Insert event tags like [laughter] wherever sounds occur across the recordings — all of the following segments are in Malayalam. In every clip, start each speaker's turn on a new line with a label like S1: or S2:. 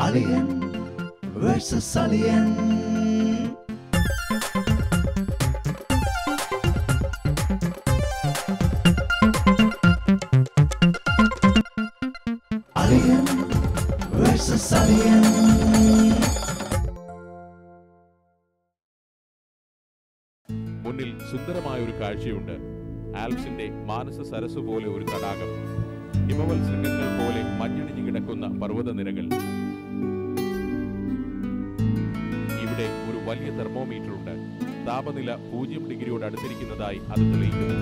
S1: Alien versus Alien. Alien versus Alien.
S2: മുന്നിൽ സുന്ദരമായ ഒരു കാഴ്ചയുണ്ട് ആൽപ്സിന്റെ മാനസ സരസ് പോലെ ഒരു തടാകം ഹിമവത്സംഗങ്ങൾ പോലെ മഞ്ഞണിഞ്ഞു കിടക്കുന്ന പർവതനിരകൾ. ഇവിടെ ഒരു വലിയ തെർമോമീറ്റർ ഉണ്ട്. താപനില പൂജ്യം ഡിഗ്രിയോട് അടുത്തിരിക്കുന്നതായി അത് തെളിയിക്കുന്നു.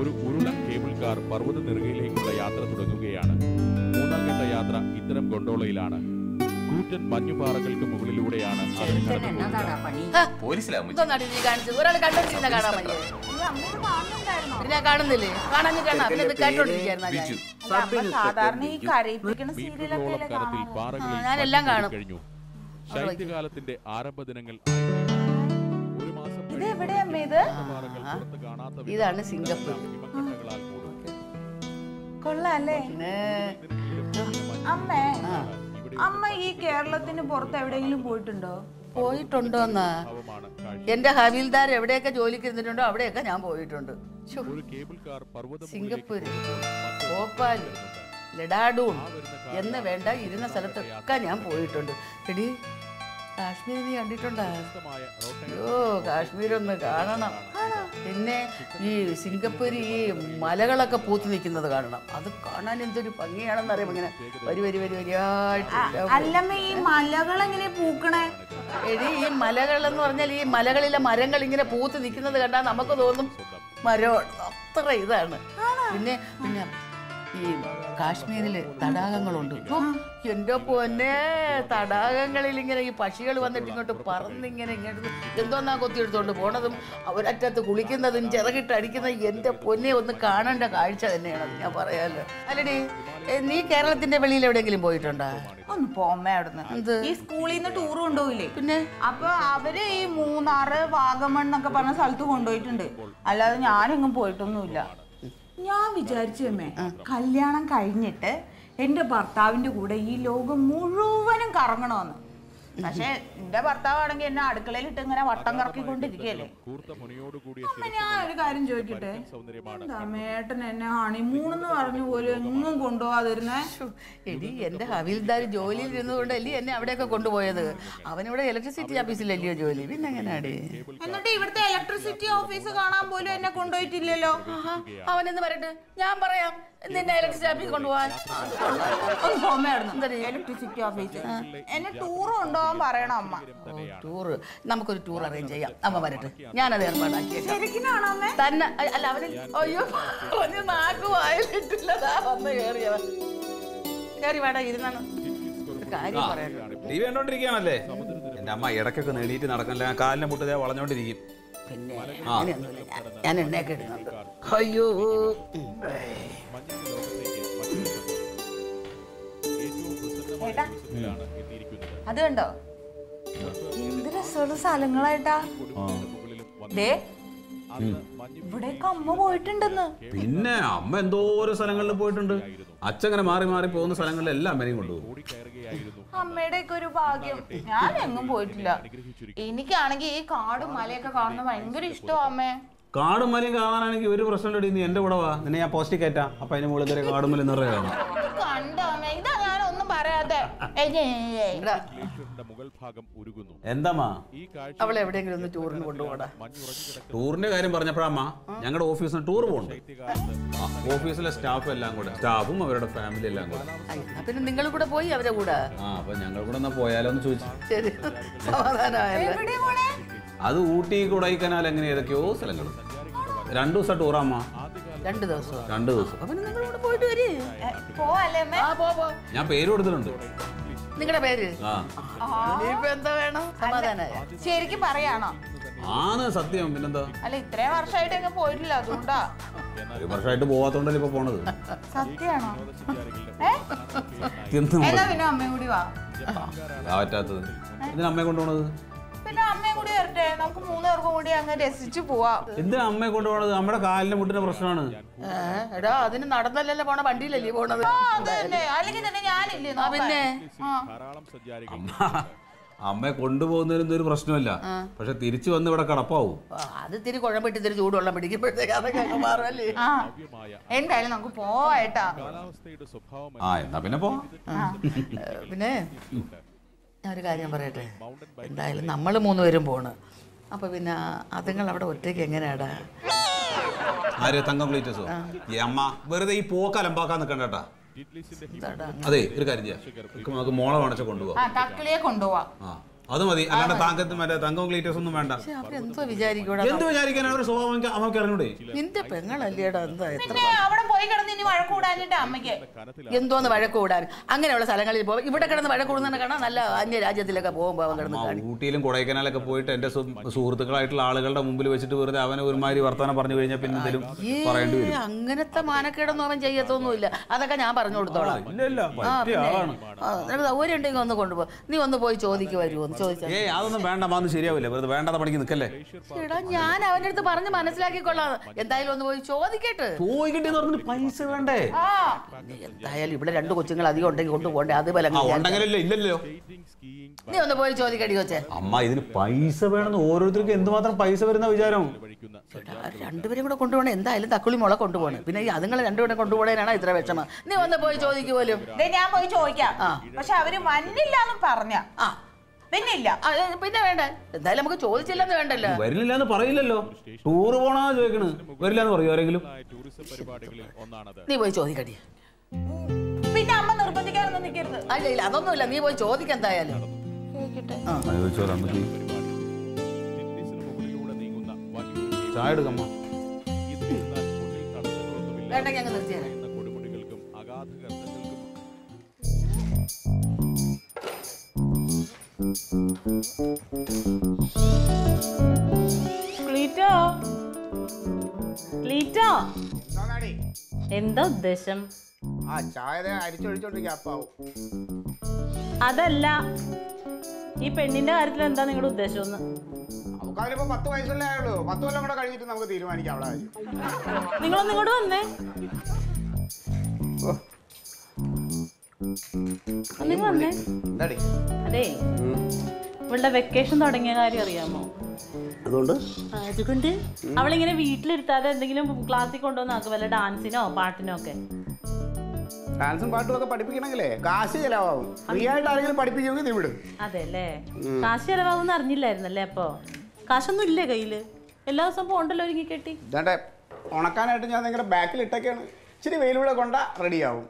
S2: ഒരു ഉരുള കേബിൾ കാർ പർവത നെറുകയിലേക്കുള്ള യാത്ര തുടങ്ങുകയാണ്. മൂന്നാം ഘട്ട യാത്ര ഇത്തരം ഗൊണ്ടോളയിലാണ് കൂറ്റൻ മഞ്ഞുപാറകൾക്ക് മുകളിലൂടെയാണ്
S3: സാധാരണ ഈ
S2: കരയിപ്പിക്കുന്ന
S3: സീരിയലൊക്കെ
S4: കാണും.
S2: കഴിഞ്ഞു. ശൈത്യകാലത്തിന്റെ ആരംഭ ദിനങ്ങൾ ഒരു മാസം
S3: ഇത്
S4: ഇതാണ് സിംഗപ്പൂർ.
S3: കൊള്ളാല്ലേ അമ്മേ. കേരളത്തിന് പുറത്ത് എവിടെയെങ്കിലും പോയിട്ടുണ്ടോ?
S4: പോയിട്ടുണ്ടോന്നാ? എന്റെ ഹവീൽദാർ എവിടെയൊക്കെ ജോലിക്ക് ഇരുന്നിട്ടുണ്ടോ അവിടെയൊക്കെ ഞാൻ പോയിട്ടുണ്ട്.
S2: ഒരു കേബിൾ കാർ പർവത
S4: സിംഗപ്പൂര് ഭോപ്പാൽ ലഡാഡൂൺ എന്ന് വേണ്ട ഇരുന്ന സ്ഥലത്തൊക്കെ ഞാൻ പോയിട്ടുണ്ട്. എടി കാശ്മീർ നീ കാശ്മീർ ഒന്ന് കാണണം. പിന്നെ ഈ സിംഗപ്പൂർ ഈ മലകളൊക്കെ പൂത്തു നിൽക്കുന്നത് കാണണം. അത് കാണാൻ എന്തൊരു ഭംഗിയാണെന്ന് അറിയാം ഇങ്ങനെ. വരി വരി വരി വരിയായിട്ട്
S3: ഈ മലകൾ എങ്ങനെ പൂക്കണേ?
S4: എടി ഈ മലകൾ എന്ന് പറഞ്ഞാൽ ഈ മലകളിലെ മരങ്ങൾ ഇങ്ങനെ പൂത്ത് നിൽക്കുന്നത് കണ്ടാൽ നമുക്ക് തോന്നും മരം അത്ര ഇതാണ്. പിന്നെ പിന്നെ ഈ കാശ്മീരിൽ തടാകങ്ങളുണ്ട്. എന്റെ പൊന്നെ തടാകങ്ങളിൽ ഇങ്ങനെ ഈ പക്ഷികൾ വന്നിട്ട് ഇങ്ങോട്ട് പറന്നിങ്ങനെ ഇങ്ങോട്ട് എന്തോന്നാ കൊത്തിയെടുത്തോണ്ട് പോണതും അവരറ്റത്ത് കുളിക്കുന്നതും ചിറകിട്ട് അടിക്കുന്നതും എന്റെ പൊന്നെ ഒന്ന് കാണേണ്ട കാഴ്ച തന്നെയാണ് ഞാൻ പറയാലോ. അല്ലടി നീ കേരളത്തിന്റെ വെളിയിൽ എവിടെയെങ്കിലും പോയിട്ടുണ്ടോ?
S3: ഒന്ന് പോമ്മേ അവിടുന്ന്.
S4: എന്ത്?
S3: ഈ സ്കൂളിൽ നിന്ന് ടൂർ കൊണ്ടുപോയില്ലേ?
S4: പിന്നെ?
S3: അപ്പൊ അവർ ഈ മൂന്നാറ് വാഗമൺ എന്നൊക്കെ പറഞ്ഞ സ്ഥലത്ത് കൊണ്ടുപോയിട്ടുണ്ട്. അല്ലാതെ ഞാനെങ്ങും പോയിട്ടൊന്നുമില്ല. ഞാൻ വിചാരിച്ചു അമ്മേ കല്യാണം കഴിഞ്ഞിട്ട് എന്റെ ഭർത്താവിന്റെ കൂടെ ഈ ലോകം മുഴുവനും കറങ്ങണമെന്ന്. പക്ഷെ എന്റെ ഭർത്താവാണെങ്കിൽ എന്നെ അടുക്കളയിൽ ഇട്ട് ഇങ്ങനെ വട്ടം കറക്കിക്കൊണ്ടിരിക്കുകയല്ലേ?
S2: കൂർത്ത
S3: അമ്മ ഞാൻ ഒരു കാര്യം ചോദിക്കട്ടെ? മേട്ടൻ എന്നെ ഹണിമൂൺ എന്ന് പറഞ്ഞു പോലും എങ്ങും കൊണ്ടുപോകാതിരുന്നേ?
S4: എടി എന്റെ ഹവിൽദാർ ജോലിയിൽ ഇരുന്നുകൊണ്ട് അല്ലേ എന്നെ അവിടെയൊക്കെ കൊണ്ടുപോയത്? അവനിവിടെ ഇലക്ട്രിസിറ്റി ഓഫീസിലല്ലയോ ജോലി? പിന്നെ എങ്ങനെയാടി
S3: എന്നിട്ട് ഇവിടുത്തെ ഇലക്ട്രിസിറ്റി ഓഫീസ് കാണാൻ പോലും എന്നെ കൊണ്ടുപോയിട്ടില്ലല്ലോ?
S4: അവനെന്ന് പറയട്ടെ? ഞാൻ പറയാം. നിന്നെ ഇലക്ട്രിസിറ്റി ഓഫീസിൽ കൊണ്ടുപോകാൻ?
S3: ഒന്ന് പോമ്മയായിരുന്നു ഇലക്ട്രിസിറ്റി ഓഫീസ് എന്നെ ടൂർ കൊണ്ടുപോകാൻ പറയണം അമ്മ.
S4: ടൂറ്. നമുക്കൊരു ടൂർ അറേഞ്ച് ചെയ്യാം. അമ്മ വരട്ടെ. ഞാനത്
S3: അമ്മ?
S4: തന്നെ അല്ല അവന് അയ്യോ പറഞ്ഞ് നാക്ക് വായിലിട്ടില്ലതാ. വന്ന് കേറിയവൻ. കേറി വേടാ ഇരുന്നാണ്. ഒരു കാര്യം പറയാം
S5: ടി വി കണ്ടോണ്ടിരിക്കുകയാണല്ലേ? എന്റെ അമ്മ ഇടക്കൊക്കെ നേടിയിട്ട് നടക്കണില്ല കാലിനെ മുട്ടതേ വളഞ്ഞോണ്ടിരിക്കും.
S4: പിന്നെ അങ്ങനെയൊന്നുമില്ല. ഞാൻ- എണ്ണയൊക്കെ ഇടുന്നുണ്ട് അയ്യോ.
S3: അത് കണ്ടോ? എന്ത് രസമുള്ള സ്ഥലങ്ങളായിട്ടാ. ദേ ഇവിടെയൊക്കെ അമ്മ പോയിട്ടുണ്ടെന്ന്.
S5: പിന്നെ അമ്മ എന്തോരോ സ്ഥലങ്ങളിൽ പോയിട്ടുണ്ട്. അച്ഛങ്ങനെ മാറി മാറി പോകുന്ന സ്ഥലങ്ങളിലെല്ലാം അമ്മനെയും കൊണ്ടുപോകും.
S3: അമ്മയുടെ ഒക്കെ ഒരു ഭാഗ്യം. ഞാൻ എങ്ങും പോയിട്ടില്ല. എനിക്കാണെങ്കിൽ ഈ കാടും മലയൊക്കെ കാണുന്നത് ഭയങ്കര ഇഷ്ടമാണ് അമ്മേ.
S5: കാടും മലയും കാണാനാണെങ്കിൽ ഒരു പ്രശ്നം ഇടി നീ എന്റെ കൂടെ വാ. നിന്നെ ഞാൻ പോസ്റ്റിൽ കയറ്റാം. അപ്പൊ അതിന് മുകളിൽ കയറി കാടും മലയും നിറയെ കാണാം. എന്താമ്മാ?
S4: അവളെ എവിടെയെങ്കിലും ഒന്ന് ടൂറിന് കൊണ്ടുപോടാ.
S5: ടൂറിന്റെ കാര്യം പറഞ്ഞപ്പോഴമ്മ ഞങ്ങളുടെ ഓഫീസിന് ടൂർ പോകുന്നുണ്ട് ആ ഓഫീസിലെ സ്റ്റാഫ് എല്ലാം കൂടെ സ്റ്റാഫും അവരുടെ ഫാമിലി എല്ലാം കൂടെ.
S4: പിന്നെ നിങ്ങൾ കൂടെ പോയി അവരെ കൂടെ?
S5: ആ അപ്പൊ ഞങ്ങൾ കൂടെ എന്നാ പോയാലോ എന്ന് ചോദിച്ചു.
S4: ശരി. സമാധാനമായല്ലേ.
S5: അത് ഊട്ടി കൊടൈക്കനാൽ എങ്ങനെ ഏതൊക്കെയോ സ്ഥലങ്ങൾ. രണ്ടു ദിവസം ടൂറാമ്മ
S4: രണ്ട് ദിവസം.
S5: രണ്ടു ദിവസം. ഞാൻ പേര് കൊടുത്തിട്ടുണ്ട്.
S4: നിങ്ങളുടെ പേര്?
S3: ശരിക്കും പറയാണോ?
S5: ആണ് സത്യം പിന്നെന്താ?
S3: അല്ല ഇത്രയും വർഷമായിട്ട് എങ്ങും പോയിട്ടില്ല അതുകൊണ്ടാ.
S5: ഒരു വർഷമായിട്ട് പോവാത്തോണ്ടല്ലേ ഇപ്പൊ പോണത്?
S3: സത്യാണോ? പിന്നെ അമ്മയും കൂടി വാ.
S5: പറ്റാത്തത്. ഇതിന് അമ്മയെ കൊണ്ടുപോണത്?
S3: പിന്നെ അമ്മയും കൂടി വരട്ടെ. നമുക്ക് മൂന്ന് പേർക്കും കൂടി അങ്ങ് രസിച്ചു പോവാം.
S2: എന്തിനാ അമ്മയെ കൊണ്ടുപോണത്? നമ്മുടെ കാലിന്റെ മുട്ടിന്റെ പ്രശ്നമാണ്.
S4: എടാ അതിന് നടന്നല്ലല്ലോ പോണ വണ്ടിയിലല്ലേ പോണത്.
S3: അല്ലെങ്കിൽ തന്നെ ഞാനില്ലേ
S4: പിന്നെ?
S2: അമ്മയെ കൊണ്ടുപോകുന്നതിനൊന്നും ഒരു പ്രശ്നമില്ല. പക്ഷെ തിരിച്ചു വന്ന് ഇവിടെ കടപ്പാവും.
S4: അത് തിരി കുഴമ്പിട്ട് തിരി ചൂടുവെള്ളം പിടിക്കുമ്പോഴത്തേക്ക് അതൊക്കെ മാറുമല്ലേ?
S3: എന്തായാലും നമുക്ക് പോവാട്ടാ
S2: ആ എന്നാ പിന്നെ പോ
S4: പിന്നെ? ഞാൻ ഒരു കാര്യം പറയട്ടെ? എന്തായാലും നമ്മൾ മൂന്ന് പേരും പോണ്. അപ്പൊ പിന്നെ അതുങ്ങൾ അവിടെ ഒറ്റയ്ക്ക് എങ്ങനെയാടാ?
S2: ആര് തങ്കം അമ്മ വെറുതെ ഈ പോക്ക് അലമ്പാക്കാൻ നിൽക്കണ്ട. അതെ ഒരു കാര്യം ചെയ്യാം. മോളെ വേണച്ച
S3: കൊണ്ടുപോവാ. തക്കിളിയെ കൊണ്ടുപോവാം.
S2: ആ. അത് മതി. അല്ലാണ്ട് താങ്കത്ത് മറ്റേ തങ്കം ക്ലീറ്റേഴ്സ് ഒന്നും വേണ്ട.
S4: വിചാരിക്കൂടാ
S2: എന്ത് വിചാരിക്കാനാണ് ഒരു സ്വഭാവം അമ്മയ്ക്ക് അറിഞ്ഞൂടെ?
S4: നിന്റെ പെങ്ങളല്ലേടാ എന്താ
S3: അവിടെ പോയി കിടന്ന് ഇനി വഴക്കൂടാനിട്ട് അമ്മയ്ക്ക്.
S4: എന്തോന്ന് വഴക്ക് കൂടാൻ? അങ്ങനെയുള്ള സ്ഥലങ്ങളിൽ പോകും ഇവിടെ കിടന്ന് വഴക്ക് കൂടുന്ന കാണാൻ നല്ല അന്യ രാജ്യത്തിലൊക്കെ പോകുമ്പോൾ അവൻ കിടന്ന് കാണി
S2: ഊട്ടിയിലും കൊടൈക്കനാലൊക്കെ പോയിട്ട് എന്റെ സുഹൃത്തുക്കളായിട്ടുള്ള ആളുകളുടെ മുമ്പിൽ വെച്ചിട്ട് വെറുതെ അവനെ ഒരുമാതിരി വർത്തമാനം പറഞ്ഞു കഴിഞ്ഞാൽ പിന്നെ എന്തെങ്കിലും പറയേണ്ടി വരും.
S4: അങ്ങനത്തെ മാനക്കേടൊന്നും അവൻ ചെയ്യത്തൊന്നുമില്ല. അതൊക്കെ ഞാൻ പറഞ്ഞു കൊടുത്തോളാം. സൗകര്യം ഉണ്ടെങ്കിൽ ഒന്ന് കൊണ്ടുപോ. നീ ഒന്ന് പോയി ചോദിക്ക് വരുമോ
S2: ഏയ് അതൊന്നും വേണ്ട മാന്ന് ശരിയാവില്ല. വെറുതെ വേണ്ടാതെ പണിക്ക് നിൽക്കല്ലേ?
S4: എടാ ഞാൻ അവന്റെ അടുത്ത് പറഞ്ഞ് മനസ്സിലാക്കിക്കൊള്ളാം. എന്തായാലും ഒന്ന് പോയി ചോദിക്കട്ടെ.
S2: പറഞ്ഞിട്ട് പൈസ വേണ്ടേ?
S3: ആ.
S4: എന്തായാലും ഇവിടെ രണ്ട് കൊച്ചുങ്ങൾ അധികം ഉണ്ടെങ്കിൽ കൊണ്ടുപോകണ്ടേ അത് ബലം
S2: ഉണ്ടെങ്കിലല്ലേ ഇല്ലല്ലോ.
S4: നീ ഒന്ന് പോയി ചോദിക്കടി കൊച്ചേ.
S2: അമ്മ ഇതിന് പൈസ വേണമെന്ന് ഓരോരുത്തർക്കും എന്തുമാത്രം പൈസ വരുന്ന വിചാരം?
S4: രണ്ടുപേരും കൂടെ കൊണ്ടുപോകണം. എന്തായാലും തക്കുളി മുള കൊണ്ടുപോകണം. പിന്നെ ഈ അതുങ്ങൾ രണ്ടുപേരും കൊണ്ടുപോകണേനാണ് ഇത്ര വിഷമം. നീ ഒന്ന് പോയി ചോദിക്കു പോലും.
S3: ദേ ഞാൻ പോയി ചോദിക്കാം. പക്ഷെ അവർ വന്നില്ല എന്നും പറഞ്ഞ.
S4: ആ. പിന്നെ വേണ്ട? എന്തായാലും നമുക്ക് ചോദിച്ചില്ലെന്ന് വേണ്ടല്ലോ.
S2: വരില്ല എന്ന് പറയില്ലല്ലോ. ടൂറ് പോണാ ചോദിക്കണ്. വരില്ല എന്ന് പറയൂ ആരെങ്കിലും?
S4: നീ പോയി ചോദിക്കടി.
S3: പിന്നെ അമ്മ നിർബന്ധിക്കാനൊന്നും നിൽക്കരുത്.
S4: അല്ല ഇല്ല അതൊന്നുമില്ല. നീ പോയി ചോദിക്ക എന്തായാലും.
S2: ചായ എടുക്കമ്മ
S4: വേണ്ടെങ്കിൽ അങ്ങ് നിർത്തിയാലേ
S6: എന്താ ഉദ്ദേശം? അതല്ല ഈ പെണ്ണിന്റെ കാര്യത്തിൽ എന്താ നിങ്ങളുടെ ഉദ്ദേശം ഒന്ന്?
S7: നമുക്ക് പത്ത് വയസ്സല്ലേ ആയുള്ളൂ. പത്ത് കൊല്ലം കൂടെ കഴിഞ്ഞിട്ട് നമുക്ക് തീരുമാനിക്കാം അവളെ കാര്യം.
S6: നിങ്ങളൊന്നും ഇങ്ങോട്ട് വന്നേ. നിങ്ങൾ വന്നേ. അതെ. ഇവളുടെ വെക്കേഷൻ തുടങ്ങിയ കാര്യം അറിയാമോ?
S7: അതുകൊണ്ട്?
S6: അതുകൊണ്ട് അവളിങ്ങനെ വീട്ടിലിരുത്താതെ എന്തെങ്കിലും ക്ലാസ്സിൽ കൊണ്ടുവന്നാക്കും വല്ല ഡാൻസിനോ പാട്ടിനോ ഒക്കെ.
S7: ഡാൻസും പാട്ടും ഒക്കെ പഠിപ്പിക്കണമെങ്കിലേ? കാശ് ചെലവാകും. ഫ്രീ ആയിട്ട് ആരെങ്കിലും പഠിപ്പിക്കുമെങ്കിൽ നീ വിടും.
S6: അതെല്ലേ കാശ് ചെലവാകുന്ന അറിഞ്ഞില്ലായിരുന്നല്ലേ അപ്പോ? കാശൊന്നും ഇല്ലേ കയ്യിൽ? എല്ലാ ദിവസവും പോണ്ടല്ലോ ഒരുങ്ങി കെട്ടി.
S7: ഉണക്കാനായിട്ട് ഞാൻ നിങ്ങളുടെ ബാക്കിൽ ഇട്ടൊക്കെയാണ്. ഇച്ചിരി വെയിലൂടെ കൊണ്ട റെഡിയാവും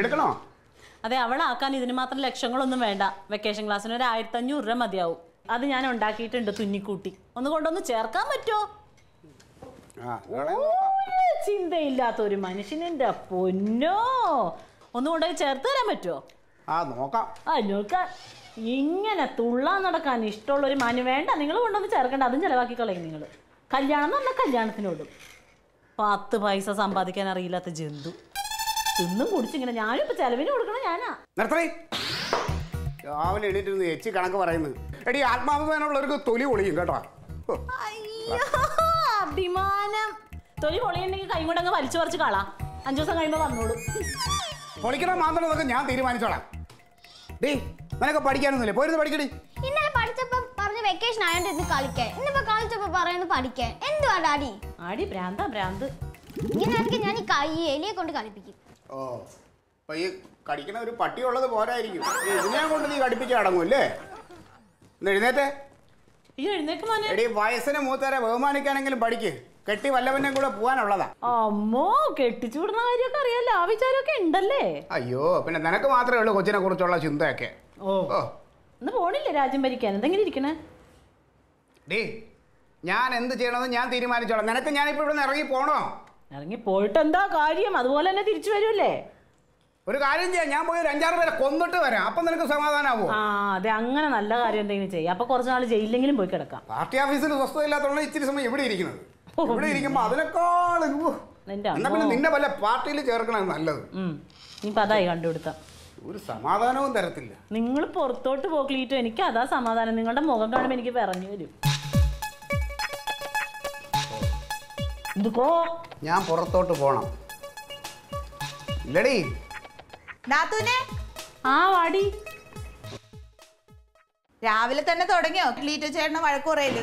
S7: എടുക്കണോ?
S6: അതെ അവളാക്കാൻ ഇതിന് മാത്രം ലക്ഷങ്ങളൊന്നും വേണ്ട. വെക്കേഷൻ ക്ലാസ്സിന് ഒരു ആയിരത്തി അഞ്ഞൂറ് രൂപ മതിയാവും. അത് ഞാൻ ഉണ്ടാക്കിയിട്ടുണ്ട് തുന്നിക്കൂട്ടി. ഒന്ന് കൊണ്ടൊന്ന് ചേർക്കാൻ പറ്റുമോ? ചിന്തയില്ലാത്ത ഒരു മനുഷ്യനെന്റെ പൊന്നോ. ഒന്ന് കൊണ്ടുപോയി ചേർത്ത് തരാൻ പറ്റുമോ?
S7: ആ നോക്കാം.
S6: ആ നോക്കാം. ഇങ്ങനെ തുള്ളാൻ നടക്കാൻ ഇഷ്ടമുള്ള ഒരു മാന്യം വേണ്ട. നിങ്ങൾ കൊണ്ടുവന്ന് ചേർക്കണ്ട. അതും ചിലവാക്കി കളയും നിങ്ങൾ. കല്യാണം എന്ന് പറഞ്ഞാൽ കല്യാണത്തിനോടും. പത്ത് പൈസ സമ്പാദിക്കാൻ അറിയില്ലാത്ത ജന്തു. തിന്നും കുടിച്ചിങ്ങനെ ഞാനും ഇപ്പൊ ചെലവിന് കൊടുക്കണം ഞാനാ.
S7: നിർത്തണേ രാവിലെ എണീറ്റിരുന്ന് എച്ചി കണക്ക് പറയുന്നു. എടി ആത്മാഭിമാനമുള്ളവർക്ക് തൊലി പൊളിയും കേട്ടോ.
S6: അഭിമാനം. തൊലി പൊളിയുണ്ടെങ്കിൽ കൈ കൊണ്ട് അങ്ങ് വലിച്ചു പറിച്ച് കളാ. അഞ്ചു ദിവസം കഴിയുമ്പോ വന്നോളൂ.
S7: പൊളിക്കണം മാത്രം അതൊക്കെ ഞാൻ തീരുമാനിച്ചോളാം. ഡേ നിനക്ക് പഠിക്കാനൊന്നുമില്ലേ? പോയിരുന്നു പഠിക്കടി
S8: ഇന്നലെ പഠിച്ചപ്പോ പറഞ്ഞ വെക്കേഷൻ ആയോണ്ട് ഇന്ന് കളിക്കാൻ. ഇന്നിപ്പോ കളിച്ചപ്പോ പറയുന്നത് പഠിക്കാൻ. എന്തുവാ ഡാഡി?
S6: ആടി ഭ്രാന്താ ഭ്രാന്ത്.
S8: ഇങ്ങനെയാണെങ്കിൽ ഞാൻ ഈ കൈ എലിയെ കൊണ്ട് കളിപ്പിക്കും.
S7: ഓ. അപ്പൊ ഈ കടിക്കണ ഒരു പട്ടി ഉള്ളത് പോരായിരിക്കും. ഇതിനെ കൊണ്ട് നീ കടിപ്പിച്ച് അടങ്ങുമല്ലേ ഒന്ന് എഴുന്നേറ്റേ.
S6: ഈ എഴുന്നേക്ക് മോനെ.
S7: എടി വയസ്സിന് മൂത്തരെ ബഹുമാനിക്കാനെങ്കിലും പഠിക്ക്. കെട്ടി വല്ലവന്റെ കൂടെ പോകാനുള്ളതാ
S6: അമ്മോ കെട്ടിച്ചു വിടുന്ന കാര്യമൊക്കെ അറിയാലോ. ആ വിചാരമൊക്കെ ഉണ്ടല്ലേ?
S7: അയ്യോ പിന്നെ നിനക്ക് മാത്രമേ ഉള്ളൂ കൊച്ചിനെ കുറിച്ചുള്ള ചിന്തയൊക്കെ.
S6: ഓ. ഇന്ന് പോണില്ലേ രാജ്യം ഭരിക്കാൻ? എന്തെങ്കിലും ഇരിക്കണേ?
S7: ഡേ ഞാൻ എന്ത് ചെയ്യണമെന്ന് ഞാൻ തീരുമാനിച്ചോളാം. നിനക്ക് ഞാനിപ്പോ ഇവിടെ നിന്ന് ഇറങ്ങി പോണോ?
S6: ഇറങ്ങി പോയിട്ട് എന്താ കാര്യം? അതുപോലെ തന്നെ തിരിച്ചു വരുമല്ലേ
S7: ഒരു കാര്യം ചെയ്യാം. ഞാൻ പോയി ഒരു അഞ്ചാറ് പേരെ കൊന്നിട്ട് വരാം. അപ്പം നിനക്ക് സമാധാനാവോ.
S6: ആ അതെ അങ്ങനെ നല്ല കാര്യം എന്തെങ്കിലും ചെയ്യാം. അപ്പൊ കുറച്ച് നാൾ ജയിലിലെങ്കിലും പോയി കിടക്കാം.
S7: പാർട്ടി ഓഫീസിൽ ഇല്ലാത്തതുകൊണ്ട് ഇച്ചിരി സമയം ഇവിടെ ഇരിക്കുന്നത്. ഇവിടെ ഇരിക്കുമ്പോ അതിനേക്കാളും.
S6: നിന്റെ
S7: എന്നാ പിന്നെ നിന്നെ വല്ല പാർട്ടിയിൽ ചേർക്കണം നല്ലത്.
S6: ഉം. ഇനിയിപ്പോ അതായി കണ്ടുപിടുത്ത.
S7: ഒരു സമാധാനവും തരത്തില്ല.
S6: നിങ്ങൾ പുറത്തോട്ട് പോക്ലീറ്റോ എനിക്ക് അതാ സമാധാനം. നിങ്ങളുടെ മുഖം കാണുമ്പോൾ എനിക്ക് പറഞ്ഞു വരും.
S7: ഞാൻ പുറത്തോട്ട് പോണം. ഇല്ലടി.
S6: ആ വാടി.
S3: രാവിലെ തന്നെ തുടങ്ങിയോ? ലീറ്റോ ചേട്ടന വഴക്കുറയിൽ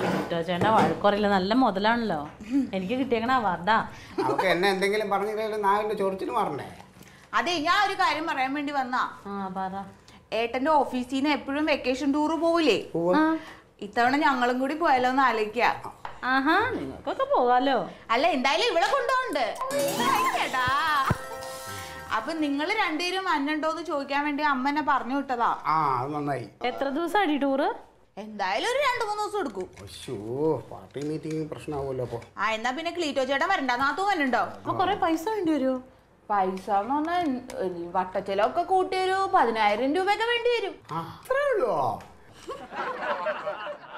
S6: ലീറ്റോ ചേട്ടന വഴക്കുറയില്ല നല്ല മുതലാണല്ലോ. എനിക്ക് കിട്ടിയേക്കണ അവാർഡാ.
S7: അവർക്ക് എന്നെ എന്തെങ്കിലും പറഞ്ഞില്ലെങ്കിൽ നാവിന്റെ ചൊറിച്ചിന് മാറണ്ടേ?
S3: അതെ ഞാൻ ഒരു കാര്യം പറയാൻ വേണ്ടി വന്നാ.
S6: ആ പറ.
S3: ഏട്ടന്റെ ഓഫീസിൽ നിന്ന് എപ്പോഴും വെക്കേഷൻ ടൂർ പോവില്ലേ? ഇത്തവണ ഞങ്ങളും കൂടി പോയാലോ എന്ന് ആലോചിക്ക
S6: ആഹാ നിങ്ങൾക്കൊക്കെ പോകാലോ.
S3: അല്ല എന്തായാലും ഇവിടെ കൊണ്ടുപോണ്ട് ചേട്ടാ അപ്പൊ നിങ്ങൾ രണ്ടുപേരും മഞ്ഞുണ്ടോന്ന് ചോദിക്കാൻ വേണ്ടി അമ്മ എന്നെ പറഞ്ഞു വിട്ടതാ.
S7: ആ അത് നന്നായി.
S6: എത്ര ദിവസം അടി ടൂറ്?
S3: എന്തായാലും ഒരു രണ്ടു മൂന്ന് ദിവസം എടുക്കും.
S7: പാർട്ടി മീറ്റിംഗ് പ്രശ്നമാവുമല്ലോ അപ്പൊ.
S3: ആ എന്നാ പിന്നെ ക്ലീറ്റോ ചേട്ടൻ വരണ്ട. നാത്തു വന്നുണ്ടോ
S6: അപ്പൊ കൊറേ പൈസ വേണ്ടി വരുമോ
S3: പൈസ എന്ന് പറഞ്ഞാൽ വട്ടച്ചെലവൊക്കെ കൂട്ടി ഒരു പതിനായിരം രൂപയൊക്കെ വേണ്ടി വരും.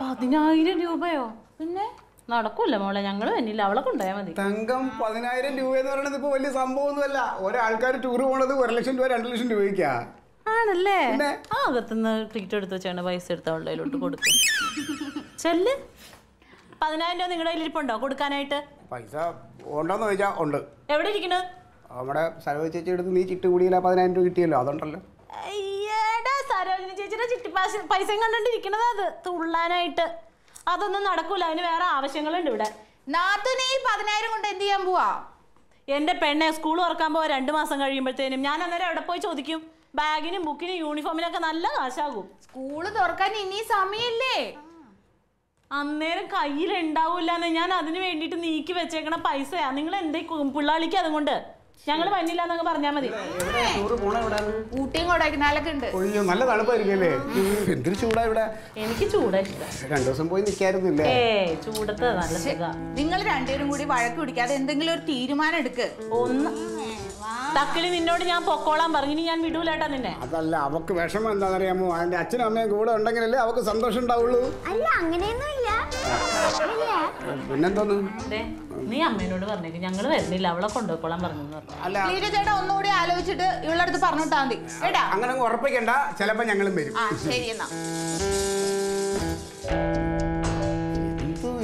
S6: പതിനായിരം രൂപയോ?
S3: പിന്നെ?
S6: നടക്കൂല മോളെ ഞങ്ങൾ വന്നില്ല അവളെ കൊണ്ടുപോയാൽ മതി.
S7: തങ്കം പതിനായിരം രൂപ എന്ന് പറയുന്നത് ഇപ്പൊ വലിയ സംഭവമൊന്നുമല്ല. ഒരാൾക്കാർ ടൂർ പോണത് ഒരു ലക്ഷം രൂപ രണ്ട് ലക്ഷം രൂപയ്ക്കാ.
S6: ആണല്ലേ? ആ അകത്തുനിന്ന് ടിക്കറ്റ് എടുത്ത് വെച്ചാണ് പൈസ എടുത്ത അവളുടെ കയ്യിലോട്ട് കൊടുക്കും ചെല്ല്. പതിനായിരം രൂപ നിങ്ങളുടെ കയ്യിലിരിപ്പുണ്ടോ കൊടുക്കാനായിട്ട്?
S7: പൈസ ഉണ്ടോന്ന് ചോദിച്ചാ ഉണ്ട്.
S6: എവിടെ ഇരിക്കണ്
S7: നമ്മുടെ സരോജ ചേച്ചി എടുത്ത് നീ ചിട്ട് കൂടിയില്ല പതിനായിരം രൂപ കിട്ടിയല്ലോ അതുണ്ടല്ലോ.
S6: അയ്യേടാ സരോജിനി ചേച്ചിയുടെ ചിട്ടി പൈസ കണ്ടോണ്ടിരിക്കണത് അത്. തുള്ളാനായിട്ട്. അതൊന്നും നടക്കൂല. അതിന് വേറെ ആവശ്യങ്ങളുണ്ട് ഇവിടെ.
S3: നാത്തുനെ ഈ പതിനായിരം കൊണ്ട് എന്ത് ചെയ്യാൻ പോവാ?
S6: എന്റെ പെണ്ണെ സ്കൂൾ തുറക്കാൻ പോവാ രണ്ട് മാസം കഴിയുമ്പോഴത്തേനും. ഞാൻ അന്നേരം എവിടെ പോയി ചോദിക്കും. ബാഗിനും ബുക്കിനും യൂണിഫോമിനൊക്കെ നല്ല കാശാകും.
S3: സ്കൂൾ തുറക്കാൻ ഇനി സമയല്ലേ?
S6: അന്നേരം കയ്യിലുണ്ടാവൂല്ലെന്ന് ഞാൻ അതിന് വേണ്ടിയിട്ട് നീക്കി വെച്ചേക്കണ പൈസയാ. നിങ്ങൾ എന്തേ പിള്ളാളിക്ക് അതുകൊണ്ട്? ഞങ്ങൾ വന്നില്ല എന്നൊക്കെ പറഞ്ഞാ മതി.
S3: ഊട്ടിയും കൊടൈക്കനാലൊക്കെ ഉണ്ട്.
S7: നല്ല തണുപ്പായിരിക്കും അല്ലേ എന്തൊരു ചൂടാ ഇവിടെ?
S6: എനിക്ക് ചൂടാ
S7: രണ്ടു ദിവസം പോയി
S6: നിക്കായിരുന്നില്ലേ? ചൂടത്ത് നല്ല
S3: നിങ്ങൾ രണ്ടുപേരും കൂടി വഴക്ക് പിടിക്കാതെ എന്തെങ്കിലും ഒരു തീരുമാനം എടുക്ക്.
S6: ഒന്ന് തക്കിളി നിന്നോട് ഞാൻ പൊക്കോളാൻ പറഞ്ഞു. ഇനി ഞാൻ വിടൂലേട്ടാ നിന്നെ.
S7: അതല്ല അവക്ക് വിഷമം എന്താണെന്നറിയാമോ? അതിന്റെ അച്ഛനും അമ്മയും കൂടെ ഉണ്ടെങ്കിലല്ലേ അവക്ക് സന്തോഷം ഉണ്ടാവുള്ളൂ.
S8: അല്ല അങ്ങനെയൊന്നും ഇല്ല.
S7: പിന്നെന്തോന്ന്
S6: ദേ, നീ അമ്മേനോട് പറഞ്ഞേക്ക്. ഞങ്ങൾ വരുന്നില്ല. അവളെ കൊണ്ടുപോയിക്കോളാൻ പറഞ്ഞു.
S7: അല്ല.
S3: ചേട്ടാ ഒന്നുകൂടി ആലോചിച്ചിട്ട് ഇവളുടെ അടുത്ത് പറഞ്ഞിട്ടാ മതി. കേട്ടാ?
S7: അങ്ങനെ അങ്ങ് ഉറപ്പിക്കണ്ട. ചിലപ്പോ ഞങ്ങളും വരും.
S3: ആ ശരി എന്നാ.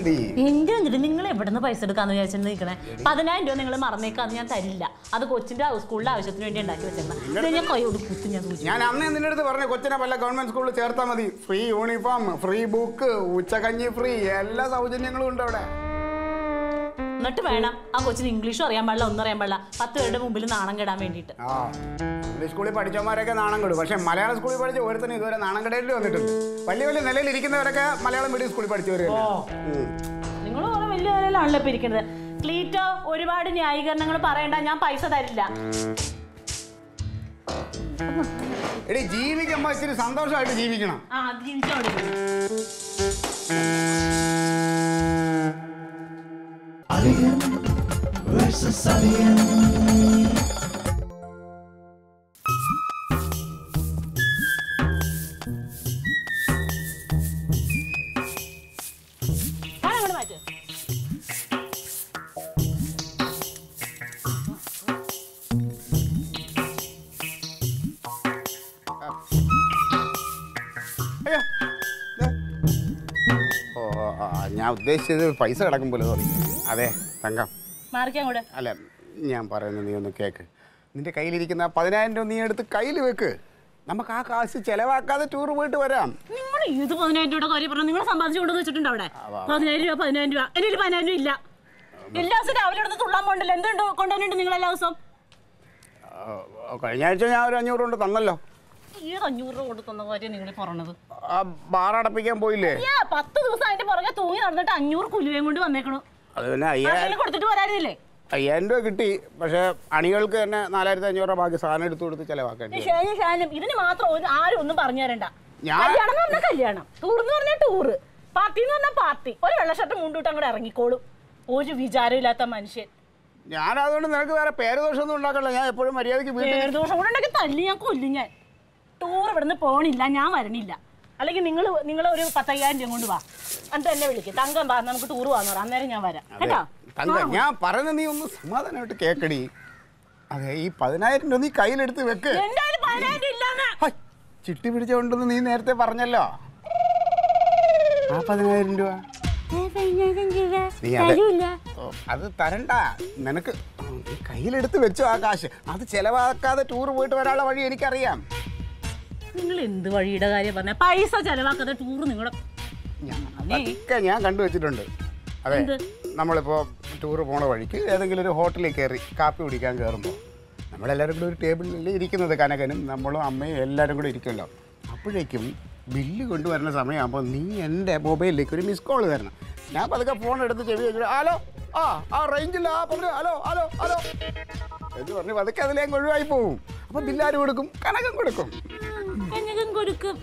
S7: എന്തോടി
S6: എന്റെ എന്നിട്ട് നിങ്ങൾ എവിടെ നിന്ന് പൈസ എടുക്കാന്ന് വിചാരിച്ചിട്ട് നിൽക്കണേ പതിനായിരം രൂപ നിങ്ങൾ മറന്നേക്കാന്ന് ഞാൻ തരില്ല. അത് കൊച്ചിന്റെ സ്കൂളിലെ ആവശ്യത്തിന് വേണ്ടി ഉണ്ടാക്കി വെച്ചേക്കണം ഞാൻ കൈയോട് കുത്തി ഞാൻ സൂചിച്ചു
S7: ഞാൻ അന്ന് നിന്റെ അടുത്ത് പറഞ്ഞു കൊച്ചിനെ വല്ല ഗവൺമെന്റ് സ്കൂളിൽ ചേർത്താൽ മതി. ഫ്രീ യൂണിഫോം ഫ്രീ ബുക്ക് ഉച്ചകഞ്ഞി ഫ്രീ എല്ലാ സൗജന്യങ്ങളും ഉണ്ട് അവിടെ.
S6: എന്നിട്ട് വേണം. ആ കൊച്ചിന് ഇംഗ്ലീഷും അറിയാൻ പാടില്ല ഒന്നും അറിയാൻ പാടില്ല. പത്ത് പേരുടെ മുമ്പിൽ നാണം കെടാൻ
S7: വേണ്ടിട്ട് ഇംഗ്ലീഷ് സ്കൂളിൽ പഠിച്ചവന്മാരൊക്കെ നാണം കെടും. പക്ഷെ മലയാളം സ്കൂളിൽ പഠിച്ച ഓരോരുത്തരും ഇതുവരെ നാണം കെടേണ്ടി വന്നിട്ടുണ്ട്. വലിയ വലിയ നിലയിൽ ഇരിക്കുന്നവരൊക്കെ മലയാളം മീഡിയം സ്കൂളിൽ പഠിച്ചവര്.
S6: നിങ്ങൾ ഓരോ വലിയ നിലയിലാണല്ലോ ഇപ്പൊ ഇരിക്കുന്നത്. ക്ലീറ്റോ ഒരുപാട് ന്യായീകരണങ്ങൾ പറയണ്ട ഞാൻ പൈസ തരില്ല.
S7: എടി ജീവിക്കുമ്പോ ഇച്ചിരി സന്തോഷമായിട്ട് ജീവിക്കണം.
S6: ആ അത് ജീവിച്ചോളൂ
S1: Alien versus Alien.
S7: ഉദ്ദേശിച്ചത് പൈസ കിടക്കും പോലെ തോന്നി. അതെ തങ്കം. അല്ല ഞാൻ പറയുന്നത് നീ ഒന്ന് കേക്ക്. നിന്റെ കയ്യിലിരിക്കുന്ന പതിനായിരം രൂപ നീ എടുത്ത് കയ്യിൽ വെക്ക്. നമുക്ക് ആ കാശ് ചെലവാക്കാതെ ടൂർ പോയിട്ട് വരാം.
S6: നിങ്ങൾ ഇത് പതിനായിരം കാര്യം പറഞ്ഞു? നിങ്ങൾ സമ്പാദിച്ചു കൊണ്ടു വെച്ചിട്ടുണ്ട് അവിടെ. പതിനായിരം രൂപ പതിനായിരം രൂപ. പതിനായിരം രൂപ ഇല്ല. എല്ലാ ദിവസവും രാവിലെ എടുത്ത് തുള്ളാൻ പോകണ്ടല്ലോ. എന്തുണ്ട് കൊണ്ടുവന്നിട്ടുണ്ട് നിങ്ങൾ എല്ലാ ദിവസവും
S7: കഴിഞ്ഞ ആഴ്ച ഞാൻ ഒരു അഞ്ഞൂറ് കൊണ്ട് തന്നല്ലോ.
S6: ഈ അഞ്ഞൂറ് രൂപ കാര്യം നിങ്ങൾ പറഞ്ഞത്
S7: പോയില്ലേ?
S6: പത്ത് ദിവസം അതിന്റെ പുറകെ തൂങ്ങി നടന്നിട്ട് അഞ്ഞൂറ് കുലുവയും കൊണ്ട് വന്നേക്കണു.
S7: അത് പിന്നെ അയ്യായിരം
S6: കൊടുത്തിട്ട് വരാനില്ലേ?
S7: അയ്യായിരം രൂപ കിട്ടി പക്ഷെ അണികൾക്ക് തന്നെ നാലായിരത്തി അഞ്ഞൂറ് രൂപ ബാക്കി സാധനം എടുത്തു കൊടുത്ത് ചെലവാക്കേണ്ടി
S6: ഇതിന് മാത്രം ആരും ഒന്നും പറഞ്ഞു തരണ്ട. കല്യാണം എന്ന് പറഞ്ഞാൽ കല്യാണം. ടൂർ എന്ന് പറഞ്ഞാൽ ടൂറ് പാർട്ടി എന്ന് പറഞ്ഞാൽ പാർട്ടി ഒരു വെള്ളഷർട്ട് മുണ്ടിട്ട് അങ്ങോട്ട് ഇറങ്ങിക്കോളും. ഒരു വിചാരമില്ലാത്ത മനുഷ്യൻ.
S7: ഞാൻ അതുകൊണ്ട് നിനക്ക് വേറെ പേരുദോഷമൊന്നും ഉണ്ടാക്കണ്ട. ഞാൻ എപ്പോഴും മര്യാദയ്ക്ക് വീട്ടിൽ
S6: ദോഷം കൂടെ ഉണ്ടെങ്കിൽ തല്ലി ഞാൻ കൊല്ലും ഞാൻ. ടൂർ ഇവിടുന്ന് പോണില്ല ഞാൻ വരണില്ല. അല്ലെങ്കിൽ നിങ്ങൾ നിങ്ങൾ ഒരു പത്തയ്യായിരം രൂപ കൊണ്ട് വാ. എന്നിട്ട് എന്നെ വിളിക്കും. തങ്കം വാ നമുക്ക് ടൂർ വാന്ന് പറയാം അന്നേരം ഞാൻ വരാം. കേട്ടോ?
S7: തങ്ക ഞാൻ പറഞ്ഞ നീ ഒന്ന് സമാധാനമായിട്ട് കേക്കടി. അതെ ഈ പതിനായിരം രൂപ നീ കയ്യിലെടുത്ത് വെക്ക്. ചിട്ടി പിടിച്ചോണ്ടെന്ന് നീ നേരത്തെ പറഞ്ഞല്ലോ. ആ പതിനായിരം രൂപ. നീ അത്. അത് തരണ്ട. നിനക്ക് നീ കയ്യിലെടുത്ത് വെച്ചോ ആ കാശ് അത് ചെലവാക്കാതെ ടൂർ പോയിട്ട് വരാനുള്ള വഴി എനിക്കറിയാം.
S6: നിങ്ങൾ എന്ത് വഴിയുടെ കാര്യം പറഞ്ഞ? പൈസ ചെലവാക്കാതെ ടൂർ നിങ്ങളുടെ
S7: ഞാൻ- അതൊക്കെ ഞാൻ കണ്ടുവച്ചിട്ടുണ്ട് അതെ നമ്മളിപ്പോൾ ടൂർ പോണ വഴിക്ക് ഏതെങ്കിലും ഒരു ഹോട്ടലിൽ കയറി കാപ്പി കുടിക്കാൻ കയറുമ്പോൾ നമ്മളെല്ലാവരും കൂടി ഒരു ടേബിളിൽ ഇരിക്കുന്നത് കനകനും നമ്മളും അമ്മയും എല്ലാവരും കൂടി ഇരിക്കുമല്ലോ. അപ്പോഴേക്കും ബില്ല് കൊണ്ടുവരുന്ന സമയമാകുമ്പോൾ നീ എന്റെ മൊബൈലിലേക്ക് ഒരു മിസ് കോൾ തരണം. ഞാൻ പതുക്കെ ഫോൺ എടുത്ത് ചെവി വെച്ചിട്ട് ഹലോ ആ ആ റേഞ്ചില്ല ആ പറഞ്ഞു ഹലോ ഹലോ ഹലോ. എന്ന് പറഞ്ഞു പതുക്കെ അതിലേക്ക് ഒഴിവായി പോവും. അപ്പം ബില്ലാരും കൊടുക്കും? കനകം കൊടുക്കും.
S6: കഞ്ഞകം കൊടുക്കും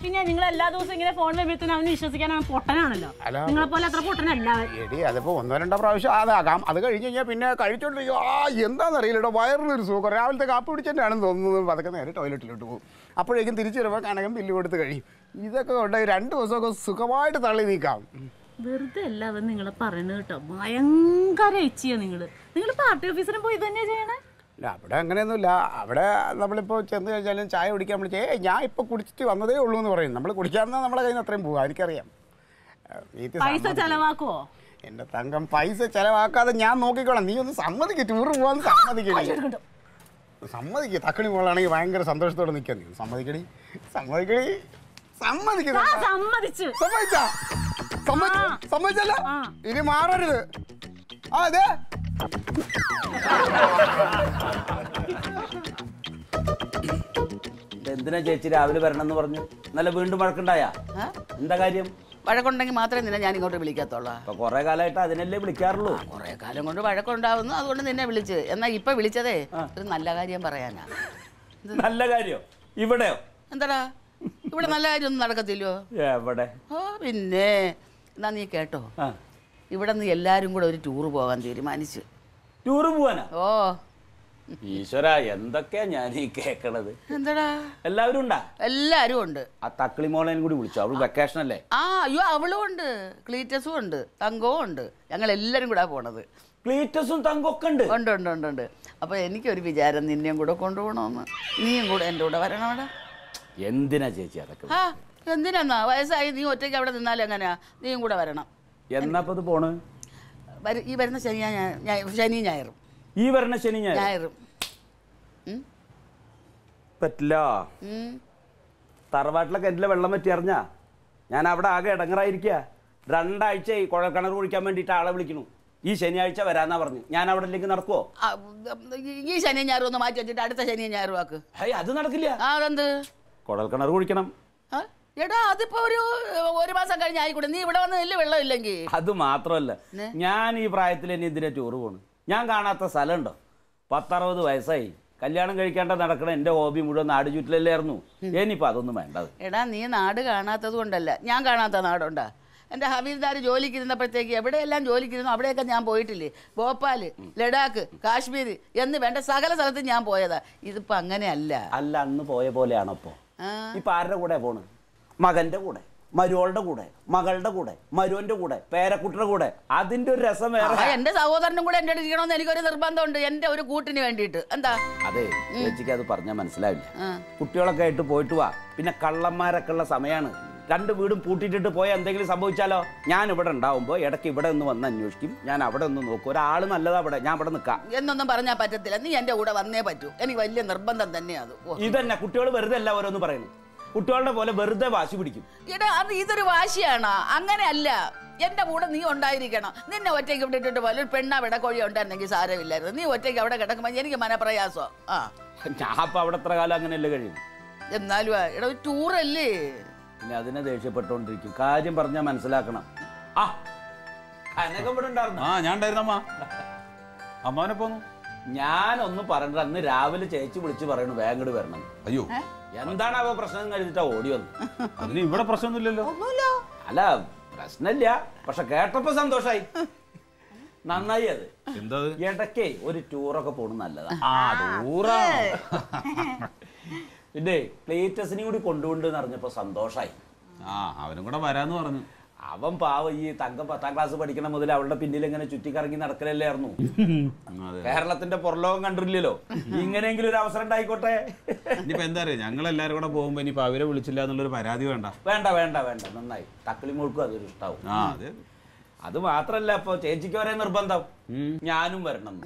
S6: പിന്നെ നിങ്ങൾ എല്ലാ ദിവസവും ഇങ്ങനെ ഫോൺ വരുമ്പോഴത്തേനും അവന് വിശ്വസിക്കാൻ അവൻ പൊട്ടനാണല്ലോ. നിങ്ങളെ പോലെ അത്ര പൊട്ടനല്ല
S7: എടി അതിപ്പോ ഒന്നോ രണ്ടോ പ്രാവശ്യം അതാകാം അത് കഴിഞ്ഞ് കഴിഞ്ഞാൽ പിന്നെ കഴിച്ചോണ്ടിരിക്കും. ആ എന്താണെന്നറിയില്ലട്ടോ വയറിനൊരു സുഖം. രാവിലത്തെ കാപ്പി പിടിച്ചിട്ടാണെന്ന് തോന്നുന്നത്. അതൊക്കെ നേരെ ടോയ്ലറ്റിലോട്ട് പോകും. അപ്പോഴേക്കും തിരിച്ചു വരുമ്പോൾ കനകം ബില്ല് കൊടുത്ത് കഴിയും. ഇതൊക്കെ കൊണ്ട് രണ്ട് ദിവസമൊക്കെ സുഖമായിട്ട് തള്ളി നീക്കാം.
S6: വെറുതെ അല്ല അവൻ നിങ്ങളെ പറയുന്നത് കേട്ടോ. ഭയങ്കര എച്ചിയാ നിങ്ങൾ. നിങ്ങൾ പാർട്ടി ഓഫീസിനും പോയി തന്നെ ചെയ്യണേ?
S7: ഇല്ല അവിടെ അങ്ങനെയൊന്നുമില്ല. അവിടെ നമ്മളിപ്പോൾ ചെന്ന് കഴിഞ്ഞാലും ചായ കുടിക്കാൻ നമ്മൾ ഏ ഞാൻ ഇപ്പോൾ കുടിച്ചിട്ട് വന്നതേ ഉള്ളൂ എന്ന് പറയും. നമ്മൾ കുടിക്കാമെന്നാൽ നമ്മളെ കയ്യിൽ നിന്ന് അത്രയും പോകാം എനിക്കറിയാം.
S6: പൈസ
S7: എന്റെ തങ്കം പൈസ ചെലവാക്കാതെ ഞാൻ നോക്കിക്കോളാം. നീ ഒന്ന് സമ്മതിക്ക്. ടൂർ പോകാൻ സമ്മതിക്കണേ സമ്മതിക്ക്. തക്കണി പോകാണെങ്കിൽ ഭയങ്കര സന്തോഷത്തോടെ നിൽക്കാൻ നീ സമ്മതിക്കണി സമ്മതിക്കണി സമ്മതിക്കുന്നു
S6: സമ്മതിച്ചു.
S7: സമ്മതിച്ചാ? സമ്മതിച്ചു? സമ്മതിച്ചല്ല. ഇനി മാറരുത്. ആ അതെ
S5: എന്തിനാ ചേച്ചി രാവിലെ വരണം എന്ന് പറഞ്ഞു? നല്ല വീണ്ടും വഴക്കുണ്ടായ? എന്താ കാര്യം?
S4: വഴക്കുണ്ടെങ്കിൽ മാത്രമേ നിന്നെ ഞാൻ ഇങ്ങോട്ട് വിളിക്കത്തുള്ളൂ.
S5: കൊറേ കുറെ കാലമായിട്ട് അതിനല്ലേ വിളിക്കാറുള്ളൂ.
S4: കുറെ കാലം കൊണ്ട് വഴക്കുണ്ടാവുന്നു. അതുകൊണ്ട് നിന്നെ വിളിച്ച്. എന്നാ ഇപ്പൊ വിളിച്ചതേ? ഒരു നല്ല കാര്യം പറയാനാ.
S5: നല്ല കാര്യം. ഇവിടെയോ?
S4: എന്താടാ? ഇവിടെ നല്ല കാര്യമൊന്നും നടക്കത്തില്ലോ
S5: എവിടെ?
S4: ഓ പിന്നെ. എന്നാ നീ കേട്ടോ. ഇവിടെ നിന്ന് എല്ലാരും കൂടെ ഒരു ടൂറ് പോകാൻ തീരുമാനിച്ചു.
S5: ടൂറ് പോവാനാ?
S4: ഓ.
S5: ഈശ്വര എന്തൊക്കെയാ ഞാൻ ഈ കേക്കണത്?
S4: എന്താടാ?
S5: എല്ലാവരും ഉണ്ടാ?
S4: എല്ലാരും ഉണ്ട്.
S5: ആ തക്കിളി മോളേനും കൂടി വിളിച്ചു? അവൾ വെക്കേഷൻ അല്ലേ?
S4: ആ അയ്യോ അവളും ഉണ്ട്. ക്ലീറ്റസും ഉണ്ട്. തങ്കവും ഉണ്ട്. ഞങ്ങൾ എല്ലാരും കൂടെ പോണത്.
S5: ക്ലീറ്റസും തങ്കൊക്കെ ഉണ്ട്?
S4: ഉണ്ട് ഉണ്ട് ഉണ്ട് ഉണ്ട്. അപ്പൊ എനിക്കൊരു വിചാരം നിന്നെയും കൂടെ കൊണ്ടുപോകണമെന്ന് നീയും കൂടെ എന്റെ കൂടെ വരണം അവിടെ
S5: എന്തിനാ ചേച്ചി അതൊക്കെ
S4: എന്തിനാ എന്തിനാന്നാ? വയസ്സായി. നീ ഒറ്റയ്ക്ക് അവിടെ നിന്നാലും എങ്ങനെയാ? നീയും കൂടെ വരണം.
S5: എന്നപ്പോ ഇത് പോണ്
S4: ഈ വരുന്ന ശനി ശനി ഞായറും.
S5: ഈ വരുന്ന ശനി
S4: ഞായറും?
S5: പറ്റില്ല.
S4: തറവാട്ടിലൊക്കെ
S5: തറവാട്ടിലെ കിണറ്റിലെ വെള്ളം പറ്റി അറിഞ്ഞാ? ഞാൻ അവിടെ ആകെ ഇടങ്ങറായിരിക്കുക ഈ കുഴൽക്കിണർ കുഴിക്കാൻ വേണ്ടിയിട്ട് ആളെ വിളിക്കണു ഈ ശനിയാഴ്ച വരാന്നാ പറഞ്ഞു. ഞാൻ അവിടെ ഇല്ലെങ്കിൽ നടക്കുവോ?
S4: ഈ- ശനി ഞായറും ഒന്ന് മാറ്റി വെച്ചിട്ട് അടുത്ത ശനി ഞായറും ആക്ക്.
S5: അത് നടക്കില്ല.
S4: അതെന്ത്?
S5: കുഴൽക്കിണർ കുഴിക്കണം?
S4: എടാ അതിപ്പോ ഒരു ഒരു മാസം കഴിഞ്ഞ് ആയിക്കൂടെ നീ ഇവിടെ വന്ന് നെല്ല് വെള്ളം ഇല്ലെങ്കിൽ
S5: അത് മാത്രമല്ല ഞാൻ ഈ പ്രായത്തിൽ ഇനി ഇതിനെ ടൂറ് പോണ്. ഞാൻ കാണാത്ത സ്ഥലമുണ്ടോ? പത്തറുപത് വയസ്സായി. കല്യാണം കഴിക്കാണ്ട നടക്കണ എന്റെ ഹോബി മുഴുവൻ നാട് ചുറ്റിലല്ലായിരുന്നു. ഇനിയിപ്പോ അതൊന്നും വേണ്ടത്.
S4: എടാ നീ നാട് കാണാത്തത് കൊണ്ടല്ല. ഞാൻ കാണാത്ത നാടുണ്ടാ. എന്റെ ഹവീൽദാർ ജോലിക്ക് ഇരുന്നപ്പോഴത്തേക്ക് എവിടെയെല്ലാം ജോലിക്ക് ഇരുന്നു അവിടെയൊക്കെ ഞാൻ പോയിട്ടില്ലേ. ഭോപ്പാൽ ലഡാക്ക് കാശ്മീർ എന്ന് വേണ്ട സകല സ്ഥലത്തും ഞാൻ പോയതാ. ഇതിപ്പോ അങ്ങനെയല്ല.
S5: അല്ല അന്ന് പോയ പോലെയാണോ. ഇപ്പം ആരുടെ കൂടെ പോണ്? മകന്റെ കൂടെ മരുവളുടെ കൂടെ മകളുടെ കൂടെ മരുവന്റെ കൂടെ പേരക്കുട്ടിയുടെ കൂടെ. അതിന്റെ ഒരു രസം വേറെ.
S4: എന്റെ സഹോദരനും കൂടെ എന്റെ ഇരിക്കണമെന്ന് എനിക്കൊരു നിർബന്ധമുണ്ട്. എന്റെ ഒരു കൂട്ടിന് വേണ്ടിയിട്ട്. എന്താ?
S5: അതെ ചേച്ചിക്ക് അത് പറഞ്ഞാൽ മനസ്സിലാവില്ല. കുട്ടികളൊക്കെ ആയിട്ട് പോയിട്ട് വാ. പിന്നെ കള്ളന്മാരൊക്കെ ഉള്ള സമയമാണ് രണ്ട് വീടും പൂട്ടിയിട്ടിട്ട് പോയാൽ എന്തെങ്കിലും സംഭവിച്ചാലോ? ഞാൻ ഇവിടെ ഉണ്ടാവുമ്പോൾ ഇടയ്ക്ക് ഇവിടെ ഒന്ന് വന്ന് അന്വേഷിക്കും. ഞാൻ അവിടെ ഒന്ന് നോക്കും. ഒരാൾ നല്ലതാ അവിടെ. ഞാൻ അവിടെ നിൽക്കാം.
S4: എന്നൊന്നും പറഞ്ഞാൽ പറ്റത്തില്ല. നീ എന്റെ കൂടെ വന്നേ പറ്റൂ. എനിക്ക് വലിയ നിർബന്ധം തന്നെയാണ്.
S5: ഇതന്നെ. കുട്ടികൾ വെറുതെ അല്ല ഓരോന്ന് പറയുന്നു കുട്ടികളുടെ പോലെ വെറുതെ വാശി പിടിക്കും.
S4: എടാ അത് ഇതൊരു വാശിയാണോ? അങ്ങനെയല്ല. എന്റെ കൂടെ നീ ഉണ്ടായിരിക്കണം. നിന്നെ ഒറ്റയ്ക്ക് വിട്ടിട്ട് പോലെ ഒരു പെണ്ണ വിടക്കോഴി ഉണ്ടായിരുന്നെങ്കിൽ സാരമില്ലായിരുന്നു. നീ ഒറ്റയ്ക്ക് അവിടെ കിടക്കുമ്പോൾ എനിക്ക് മനപ്രയാസോ. ആ.
S5: ഞാൻ അപ്പം അവിടെ അത്ര കാലം അങ്ങനെയല്ലേ കഴിയും
S4: എന്നാലും എടാ ഒരു ടൂറല്ലേ
S5: പിന്നെ അതിനെ ദേഷ്യപ്പെട്ടോണ്ടിരിക്കും കാര്യം പറഞ്ഞാൽ മനസ്സിലാക്കണം. ആ. കനകം ഇവിടെ ഉണ്ടായിരുന്നു.
S9: ആ ഞാൻ ഉണ്ടായിരുന്നമ്മ അമ്മാവനെ പോന്നു.
S5: ഞാനൊന്ന് പറഞ്ഞിട്ട് അന്ന് രാവിലെ ചേച്ചി വിളിച്ച് പറയണു വേങ്ങട് വരണം.
S9: അയ്യോ.
S5: എന്താണ് അവ പ്രശ്നം കഴിഞ്ഞിട്ടാ ഓടി വന്നു. [laughs]
S9: അതിന് ഇവിടെ പ്രശ്നമൊന്നുമില്ലല്ലോ.
S5: അല്ല പ്രശ്നമില്ല. പക്ഷെ കേട്ടപ്പോ സന്തോഷായി. [laughs] നന്നായി അത്.
S9: എന്താ ഇടക്കേ
S5: ഇടയ്ക്കേ ഒരു ടൂറൊക്കെ പോണു നല്ലതാ.
S9: ആ ദൂറാ [laughs]
S5: പിന്നെ പ്ലേറ്റസിനെ കൂടി കൊണ്ടുകൊണ്ട് അറിഞ്ഞപ്പോ സന്തോഷായി.
S9: ആ അവനും കൂടെ വരാന്ന് പറഞ്ഞു.
S5: അവൻ പാവ ഈ തങ്കം പത്താം ക്ലാസ് പഠിക്കണ മുതൽ അവളുടെ പിന്നിൽ ഇങ്ങനെ ചുറ്റിക്കറങ്ങി നടക്കലല്ലായിരുന്നു.
S9: അതെ.
S5: കേരളത്തിന്റെ പുറലോകം കണ്ടില്ലല്ലോ ഇങ്ങനെയെങ്കിലും ഒരു അവസരം ഉണ്ടായിക്കോട്ടെ?
S9: ഇനിയിപ്പോ എന്താ അറിയാം? ഞങ്ങൾ എല്ലാരും കൂടെ പോകുമ്പോ ഇനിയിപ്പോ അവരെ വിളിച്ചില്ല എന്നുള്ളൊരു പരാതി വേണ്ട.
S5: വേണ്ട വേണ്ട വേണ്ട. നന്നായി. തക്കളി മോൾക്കും അതൊരു ഇഷ്ടാവും.
S9: ആ അത്.
S5: മാത്രല്ല ഇപ്പൊ ചേച്ചിക്ക് ഒരേ നിർബന്ധം. ഞാനും വരണം.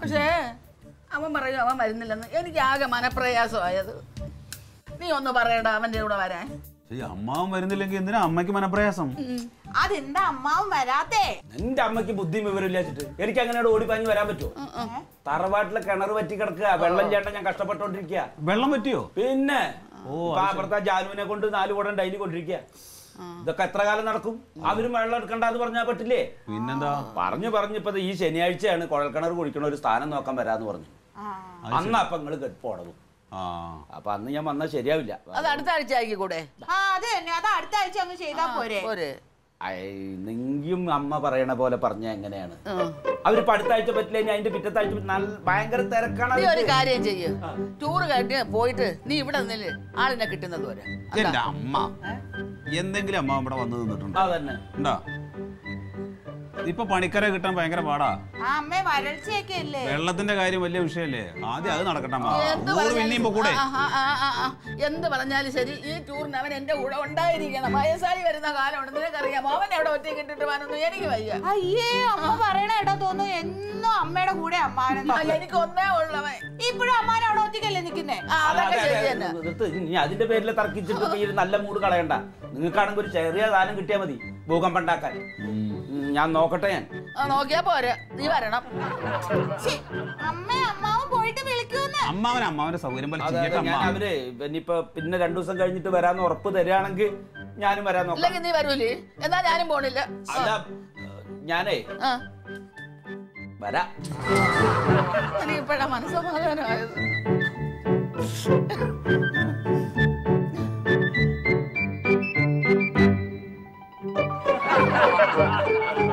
S4: പക്ഷേ അവൻ പറയും അവൻ വരുന്നില്ലെന്ന്. എനിക്ക് ആകെ മനപ്രയാസമായത്. നീ ഒന്ന് പറയണ്ട അവന്റെ കൂടെ വരാൻ.
S9: ഈ അമ്മാവൻ വരുന്നില്ലെങ്കിൽ എന്തിനാ അമ്മയ്ക്ക് മനപ്രയാസം?
S3: അതെന്താ അമ്മാവും വരാത്തേ?
S5: എന്റെ അമ്മയ്ക്ക് ബുദ്ധിയും വിവരമില്ലാച്ചിട്ട് എനിക്ക് അങ്ങനെ ഓടിപ്പാഞ്ഞ് വരാൻ പറ്റുമോ തറവാട്ടിലെ കിണർ പറ്റി കിടക്കുക വെള്ളം ചേട്ടൻ ഞാൻ കഷ്ടപ്പെട്ടോണ്ടിരിക്കുക
S9: വെള്ളം പറ്റിയോ?
S5: പിന്നെ
S9: ഓ,
S5: അപ്പുറത്തെ ജാനുവിനെ കൊണ്ട് നാല് കൂടം ഡൈലി കൊണ്ടിരിക്കുക. ഇതൊക്കെ എത്ര കാലം നടക്കും? അവരും വെള്ളം എടുക്കണ്ടെന്ന് പറഞ്ഞാൽ പറ്റില്ലേ?
S9: പിന്നെന്താ?
S5: പറഞ്ഞു പറഞ്ഞു ഇപ്പൊ ഈ ശനിയാഴ്ചയാണ് കുഴൽക്കിണർ കുടിക്കണ ഒരു സ്ഥാനം നോക്കാൻ വരാന്ന് പറഞ്ഞു. അന്ന് അപ്പൊ
S9: നിങ്ങൾ
S5: അപ്പൊ അന്ന് ഞാൻ വന്നാൽ ശരിയാവില്ല.
S4: അത് അടുത്ത ആഴ്ച ആയിക്കൂടെ
S3: ആ അത് തന്നെ. അത് അടുത്ത ആഴ്ച ചെയ്താ പോരെ.
S4: പോരെ.
S5: നിങ്കും അമ്മ പറയണ പോലെ പറഞ്ഞ എങ്ങനെയാണ്? അവരിപ്പോ അടുത്ത ആഴ്ച പറ്റില്ല ഇനി അതിന്റെ പിറ്റത്തെ ആഴ്ച നല്ല ഭയങ്കര തിരക്കാണ്.
S4: ഒരു കാര്യം ചെയ്യ്. ടൂറ് കഴിഞ്ഞ് പോയിട്ട് നീ ഇവിടെ ആളിനെ കിട്ടുന്നത് വരെ.
S9: എന്റെ അമ്മ. എന്തെങ്കിലും അമ്മ ഇവിടെ വന്ന് നിന്നിട്ടുണ്ടോ?
S5: അതന്നെ.
S9: ഉണ്ടാ? ഇപ്പൊ പണിക്കരെ കിട്ടാൻ ഭയങ്കര പാടാ.
S3: ആ അമ്മേ വരൾച്ചയൊക്കെ അല്ലേ?
S9: വെള്ളത്തിന്റെ കാര്യം വലിയ വിഷയല്ലേ? ആദ്യം അത് നടക്കട്ടെ കൂടെ
S4: എന്ത് പറഞ്ഞാലും ശരി ഈ ടൂറിന് അവൻ എന്റെ കൂടെ ഉണ്ടായിരിക്കണം. വയസ്സായി വരുന്ന കാലം നിനക്കറിയാം അവൻ എവിടെ ഒറ്റ കിട്ടിട്ട് എനിക്ക് വയ്യ.
S3: അയ്യേ അമ്മ പറയണ കേട്ടോ തോന്നുന്നു. എന്നും അമ്മയുടെ കൂടെ
S4: എനിക്ക് ഒന്നേ ഉള്ളവൻ
S3: ഇപ്പോഴും അമ്മാൻ അവിടെ ഒറ്റയ്ക്കല്ലേ നിക്കുന്നേ
S4: അതൊക്കെ ശരി തന്നെ.
S5: നിർത്ത്. അതിന്റെ പേരിൽ തർക്കിച്ചിട്ട് നല്ല മൂട് കളയണ്ട. നിങ്ങൾക്കാണെങ്കിൽ ഒരു ചെറിയ സാധനം കിട്ടിയാൽ മതി. ഭൂകമ്പം ഉണ്ടാക്കാൻ. ഞാൻ നോക്കട്ടെ ഞാൻ.
S4: നോക്കിയാ പോരെ. നീ വരണം.
S3: അമ്മ അമ്മാവൻ
S9: അമ്മാവൻ അമ്മാവന്റെ സൗകര്യം പോലെ ചെയ്യട്ടെ
S5: ഞാൻ
S9: അമ്മ
S5: അവർ ഇനിയിപ്പോ പിന്നെ രണ്ടു ദിവസം കഴിഞ്ഞിട്ട് വരാന്ന് ഉറപ്പ് തരികയാണെങ്കിൽ ഞാനും വരാൻ നോക്കാം.
S4: ഇല്ലെങ്കിൽ നീ വരൂലേ? എന്നാ ഞാനും പോണില്ല.
S5: അല്ല ഞാനേ
S4: വരാ
S5: വരാം.
S4: എനിക്ക് ഇപ്പഴാ മനസ്സമാധാനമായത്. [laughs]